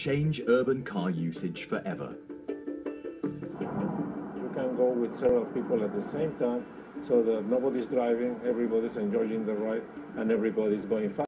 change urban car usage forever. You can go with several people at the same time so that nobody's driving, everybody's enjoying the ride, and everybody's going fast.